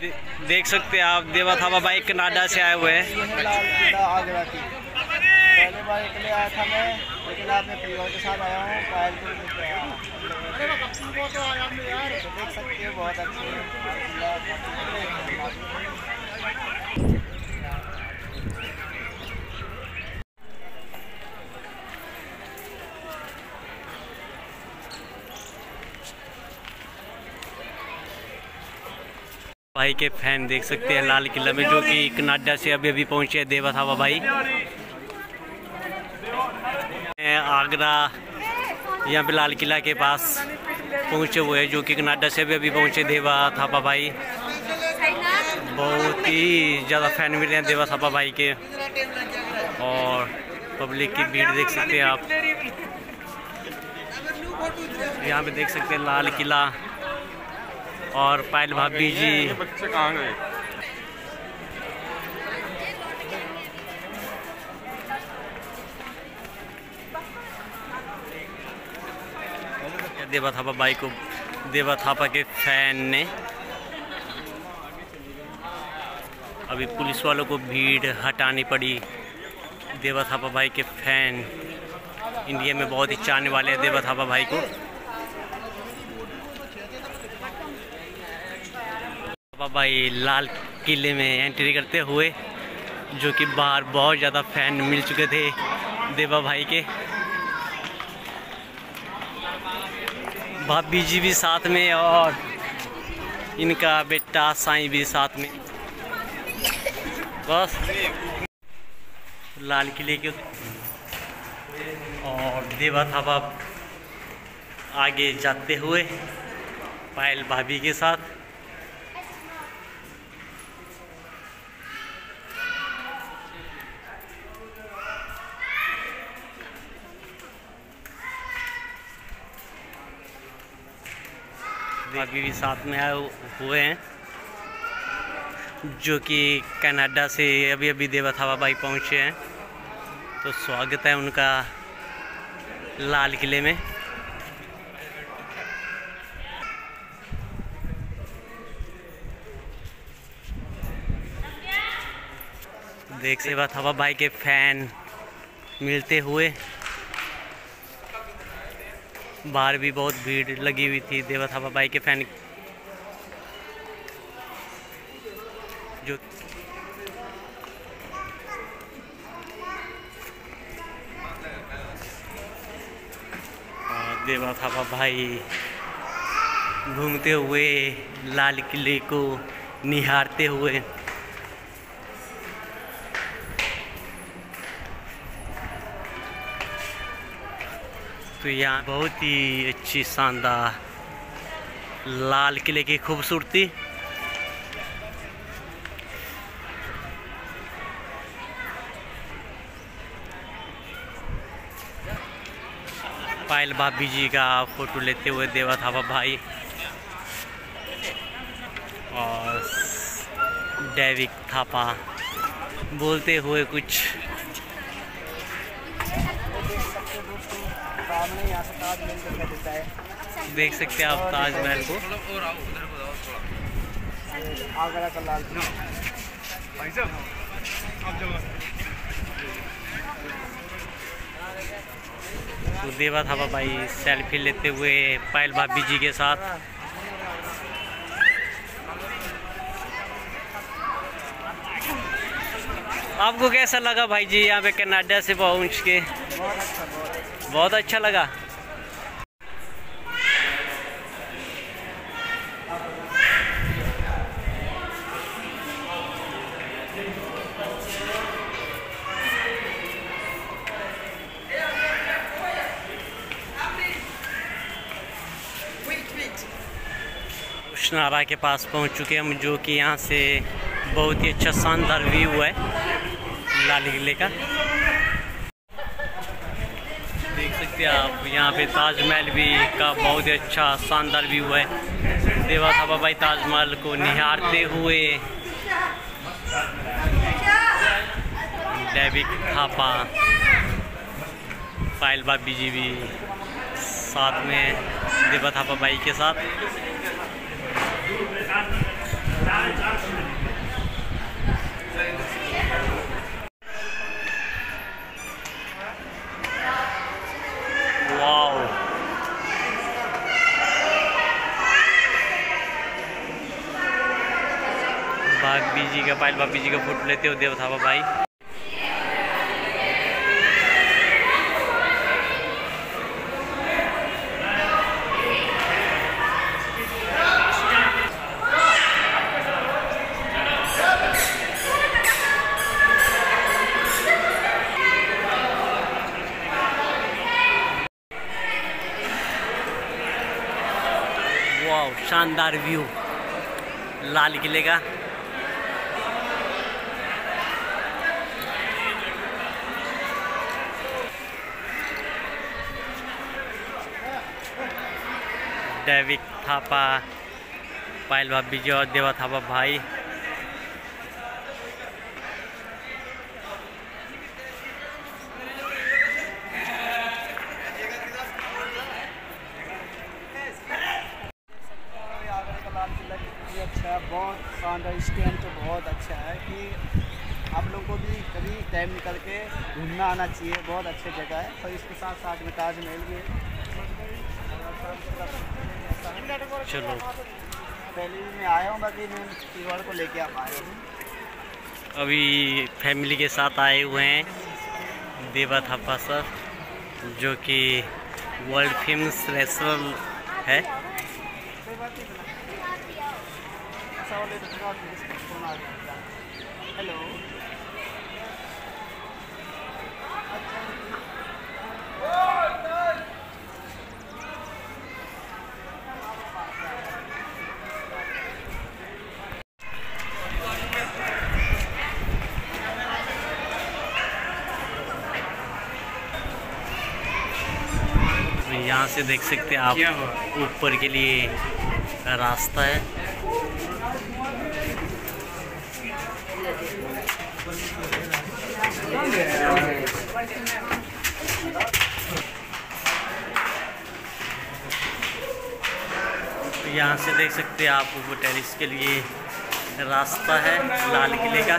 देख सकते हैं आप, देवा थावा बाइक कनाडा से आए हुए हैं। परिवार के साथ आया हो बहुत अच्छी भाई के फ़ैन देख सकते हैं, लाल किला में, जो कि कनाडा से अभी अभी पहुँचे हैं, देवा थापा भाई। आगरा, यहाँ पे लाल किला के पास पहुँचे हुए हैं, जो कि कनाडा से अभी अभी पहुँचे देवा थापा भाई। बहुत ही ज़्यादा फ़ैन मिले हैं, देवा थापा भाई के। और पब्लिक की भीड़ देख सकते हैं आप। यहाँ पे देख सकते हैं, लाल किला। और पायल भाभी जी। बच्चे कहाँ गए? देवा थापा भाई को देवा थापा के फ़ैन ने। अभी पुलिस वालों को भीड़ हटानी पड़ी। देवा थापा भाई के फ़ैन इंडिया में बहुत ही चाहने वाले हैं देवा थापा भाई को। थापा भाई लाल किले में एंट्री करते हुए, जो कि बाहर बहुत ज़्यादा फ़ैन मिल चुके थे देवा भाई के। भाभी जी भी साथ में और इनका बेटा साईं भी साथ में। बस। लाल किले के और देवा थापा आगे जाते हुए, पायल भाभी के साथ। भाभी भी साथ में आए हुए हैं, जो कि कनाडा से अभी अभी देवा थावा भाई पहुँचे हैं। तो स्वागत है उनका लाल किले में। देख सेवा थावा भाई के फ़ैन मिलते हुए बाहर भी बहुत भीड़ लगी हुई थी देवा थापा भाई के फ़ैन। जो देवा थापा भाई घूमते हुए, लाल किले को निहारते हुए तो यहाँ बहुत ही अच्छी शानदार, लाल किले की खूबसूरती। पायल भाभी जी का फ़ोटो लेते हुए देवा थापा भाई और डेविक थापा बोलते हुए कुछ सामने यहाँ से ताजमहल दिखाई देता है। देख सकते हैं आप ताजमहल को। आगरा का लाल किला। तो देवा थापा भाई सेल्फी लेते हुए पायल भाभी जी के साथ। आपको कैसा लगा भाई जी यहाँ पे कनाडा से पहुँच के? बहुत अच्छा बहुत अच्छा। बहुत अच्छा लगा। उशनारा के पास पहुँच चुके हैं हम जो कि यहाँ से बहुत ही अच्छा शानदार व्यू है लाल किले का। सकते हैं आप। यहाँ पे ताजमहल भी का बहुत ही अच्छा शानदार व्यू है। देवा थापा भाई ताजमहल को निहारते हुए। डेविक थापा। पायल भाभी जी भी साथ में देवा थापा भाई के साथ। भाभी जी का पायल भाभी जी का फ़ोटो लेते हो देव थापा भाई शानदार व्यू लाल किले का। डेविक थापा पायल भाभी जी और देवा थापा भाई अच्छा बहुत शानदार स्टैंड तो बहुत अच्छा है कि आप लोगों को भी कभी टाइम निकल के घूमना आना चाहिए। बहुत अच्छी जगह है। और इसके साथ साथ में ताजमहल भी है। चलो। पहले भी मैं आया हूँ बाकी मैं परिवार को लेके आप आया हूँ। अभी फैमिली के साथ आए हुए हैं देवा थापा सर जो कि वर्ल्ड फ़ेमस रेस्टोरेंट है। हेलो। यहाँ से देख सकते हैं आप। ऊपर के लिए रास्ता है। तो यहाँ से देख सकते हैं आप ऊपर टेरिस के लिए रास्ता है लाल किले का।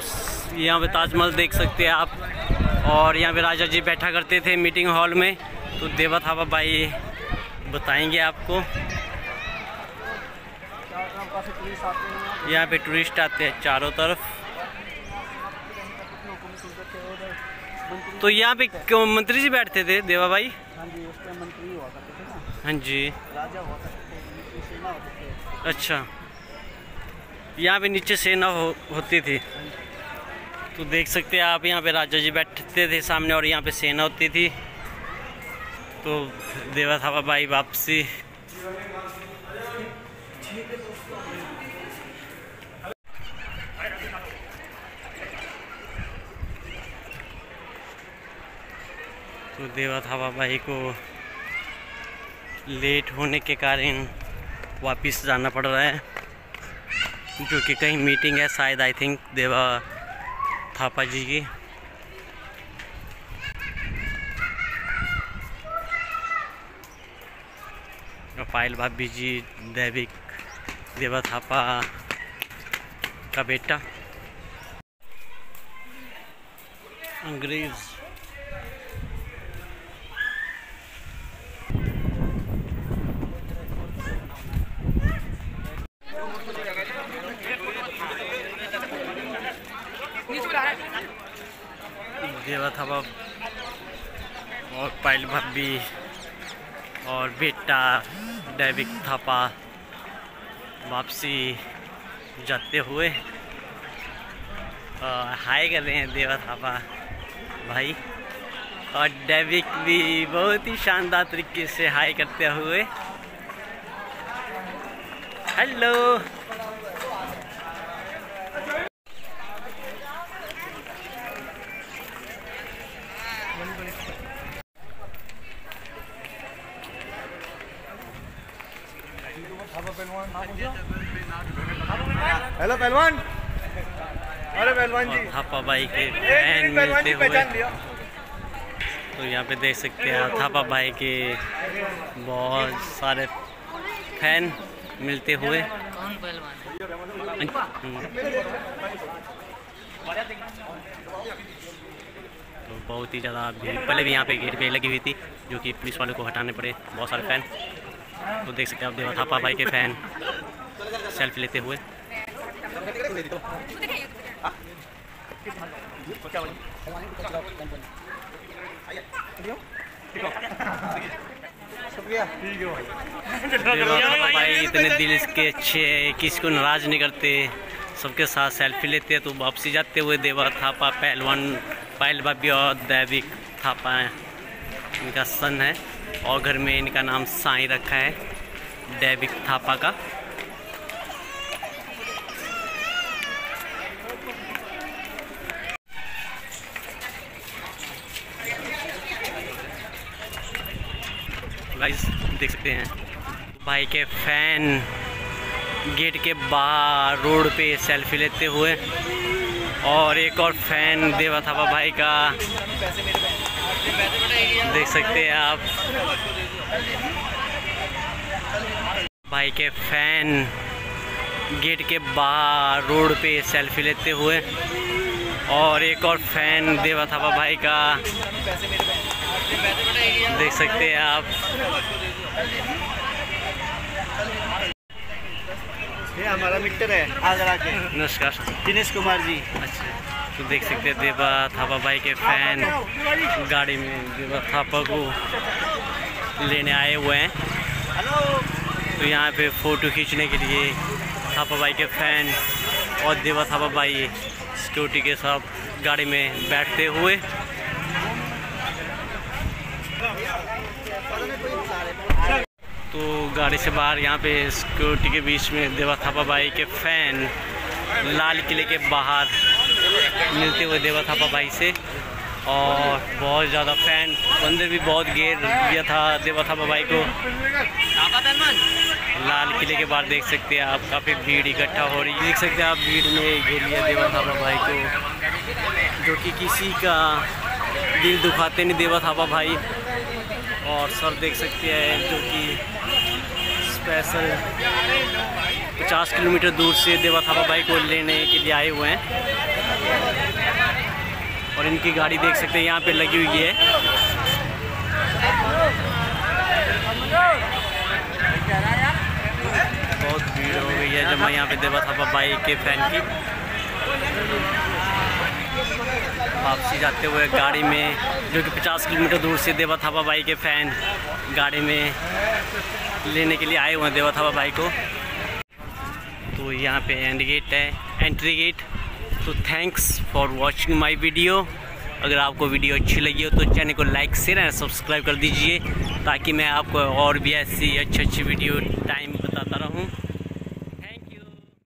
स- यहाँ पे ताजमहल देख सकते हैं आप। और यहाँ पे राजा जी बैठा करते थे मीटिंग हॉल में। तो देवा थापा भाई बताएँगे आपको। यहाँ पे टूरिस्ट आते हैं चारों तरफ़। तो यहाँ पे मंत्री जी बैठते थे, देवा भाई? हाँ जी मंत्री हुआ करते थे ना। हाँ जी। राजा हुआ करते थे सेना होते थे। अच्छा। यहाँ पे नीचे सेना हो, होती थी। तो देख सकते हैं आप यहाँ पे राजा जी बैठते थे सामने और यहाँ पे सेना होती थी। तो देवा थापा भाई वापसी। तो देवा थापा भाई को लेट होने के कारण वापस जाना पड़ रहा है, जो कि कहीं मीटिंग है शायद आई थिंक देवा थापा जी की। पायल भाभी जी, दैविक, देवा थापा का बेटा। अंग्रेज़ थापा और पायल भाभी और बेटा डेविक थापा, वापसी जाते हुए हाय कर रहे हैं देवा थापा भाई। और डेविक भी बहुत ही शानदार तरीके से हाय करते हुए। हेलो हेलो पहलवान अरे पहलवान जी। थापा भाई के फ़ैन मिलते हुए। तो यहाँ पे देख सकते हैं थापा भाई के बहुत सारे फ़ैन मिलते हुए। तो बहुत ही ज़्यादा भीड़ पहले भी यहाँ पे गेट पे लगी हुई थी जो कि पुलिस वाले को हटाने पड़े बहुत सारे फ़ैन। तो देख सकते हैं आप देवा थापा भाई के फ़ैन। सेल्फी लेते हुए। भाई इतने दिल इसके अच्छे किसी को नाराज़ नहीं करते। सबके साथ सेल्फी लेते हैं तो वापसी जाते हुए देवा थापा पहलवान पायल बाबी और दैविक थापा इनका सन है। और घर में इनका नाम साई रखा है दैविक थापा का। गाइस देख सकते हैं। भाई के फ़ैन गेट के बाहर रोड पे सेल्फी लेते हुए, और एक और फ़ैन देवा थापा भाई का। देख सकते हैं आप। भाई के फ़ैन गेट के बाहर रोड पे सेल्फी लेते हुए और एक और फ़ैन देवा थापा भाई का। देख सकते हैं आप। ये हमारा मित्र है आगरा के। नमस्कार। दिनेश कुमार जी। अच्छा। तो देख सकते हैं देवा थापा भाई के फ़ैन गाड़ी में देवा थापा को लेने आए हुए हैं। तो यहाँ पे फ़ोटो खींचने के लिए थापा भाई के फ़ैन और देवा थापा भाई सिक्योरिटी के साथ गाड़ी में बैठते हुए। तो गाड़ी से बाहर यहाँ पे सिक्योरिटी के बीच में देवा थापा भाई के फ़ैन लाल किले के बाहर मिलते हुए देवा थापा भाई से। और बहुत ज़्यादा फ़ैन। अंदर भी बहुत घेर दिया था देवा थापा भाई को। लाल किले के बाहर देख सकते हैं आप, काफ़ी भीड़ इकट्ठा हो रही है। देख सकते हैं आप भीड़ में घेर लिया देवा थापा भाई को। जो कि किसी का दिल दुखाते नहीं देवा थापा भाई। और सर देख सकते हैं जो कि स्पेशल 50 किलोमीटर दूर से देवा थापा भाई को लेने के लिए आए हुए हैं। और इनकी गाड़ी देख सकते हैं, यहाँ पे लगी हुई है। बहुत भीड़ हो गई है जब मैं यहाँ पे देवा थापा भाई के फ़ैन की। वापसी जाते हुए गाड़ी में, जो कि 50 किलोमीटर दूर से देवा थापा भाई के फ़ैन गाड़ी में लेने के लिए आए हुए हैं देवा थापा भाई को। तो यहाँ पे एंड गेट है एंट्री गेट तो thanks for watching my video अगर आपको वीडियो अच्छी लगी हो तो चैनल को लाइक शेयर एंड सब्सक्राइब कर दीजिए, ताकि मैं आपको और भी ऐसी अच्छी अच्छी वीडियो टाइम